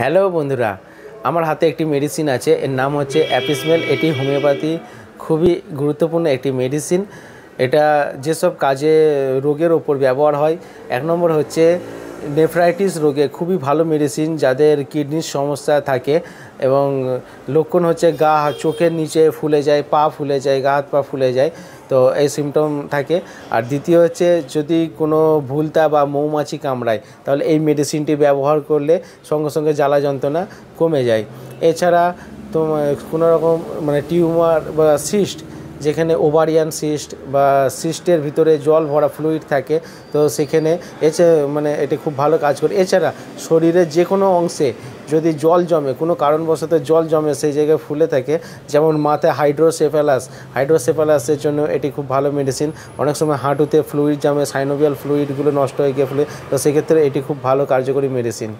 Hello বন্ধুরা, আমার হাতে একটি মেডিসিন আছে, এর নাম হচ্ছে অ্যাপিসমেল এটি হোমিওপ্যাথি খুবই গুরুত্বপূর্ণ একটি মেডিসিন এটা যেসব কাজে রোগের ওপর ব্যবহার হয়, এক নম্বর হচ্ছে নেফ্রাইটিস রোগে খুবই ভালো মেডিসিন যাদের কিডনির সমস্যা থাকে এবং লক্ষণ হচ্ছে গা, চোখের নিচে ফুলে যায়, পা ফুলে যায়, গা হাত পা ফুলে যায়, তো এই সিমটম থাকে। আর দ্বিতীয় হচ্ছে যদি কোনো ভুলতা বা মৌমাছি কামড়ায়, তাহলে এই মেডিসিনটি ব্যবহার করলে সঙ্গে সঙ্গে জ্বালা যন্ত্রণা কমে যায়। এছাড়া তোমার কোনো রকম মানে টিউমার বা সিস্ট যেখানে ওভারিয়ান সিস্ট বা সিস্টের ভিতরে জল ভরা ফ্লুইড থাকে, তো সেখানে এছে মানে এটি খুব ভালো কাজ করে। এছাড়া শরীরের যে কোনো অংশে যদি জল জমে, কোনো কারণবশত জল জমে সেই জায়গায় ফুলে থাকে, যেমন মাথায় হাইড্রোসেফালাস, হাইড্রোসেফালাসের জন্য এটি খুব ভালো মেডিসিন অনেক সময় হাঁটুতে ফ্লুইড জমে সাইনোভিয়াল ফ্লুইডগুলো নষ্ট হয়ে গিয়ে ফেলে, তো সেক্ষেত্রে এটি খুব ভালো কার্যকরী মেডিসিন